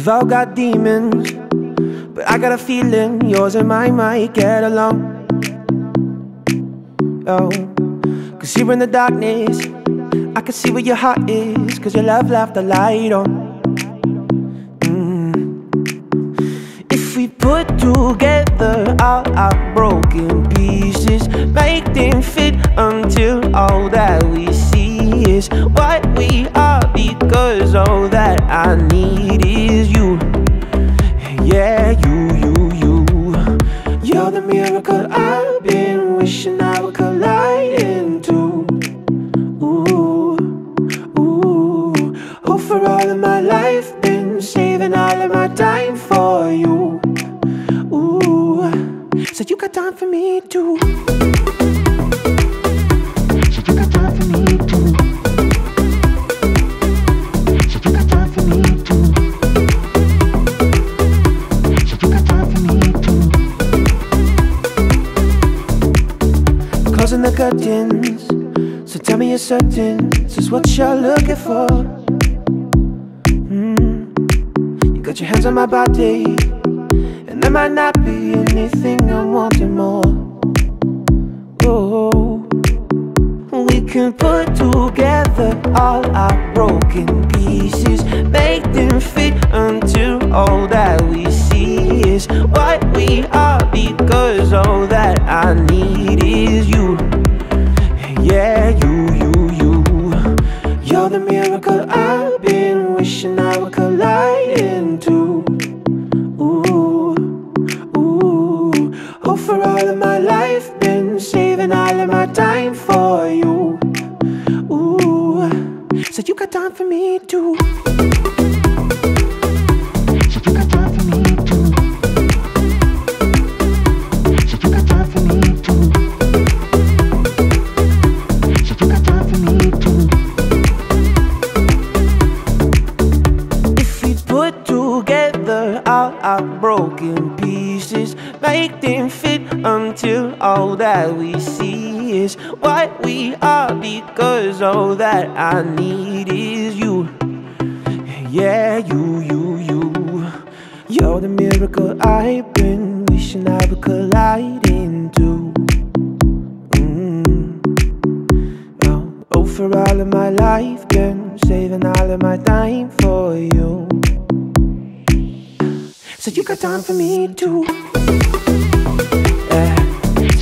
We've all got demons, but I got a feeling yours and mine might get along. Oh, cause here in the darkness, I can see where your heart is, cause your love left the light on. Mm. If we put together all our broken pieces, make them fit until all that we see is what we are, because all that I need the miracle I've been wishing I would collide into. Ooh, ooh. Oh, for all of my life, been saving all of my time for you. Ooh, so you got time for me too. Closing the curtains. So tell me you're certain this is what you're looking for. Mm. You got your hands on my body, and there might not be anything I'm wanting more. We can put together all our broken pieces, make them fit until all saving all of my time for you. Ooh, so you got time for me too. So you got time for me too. So you got time for me too. So you got time for me too. If we put together all our broken pieces, make them fit until all that we see is what we are, because all that I need is you. Yeah, you, you, you. You're the miracle I've been wishing I would collide into. Mm. Oh, oh, for all of my life, been saving all of my time for you. So you got time for me too.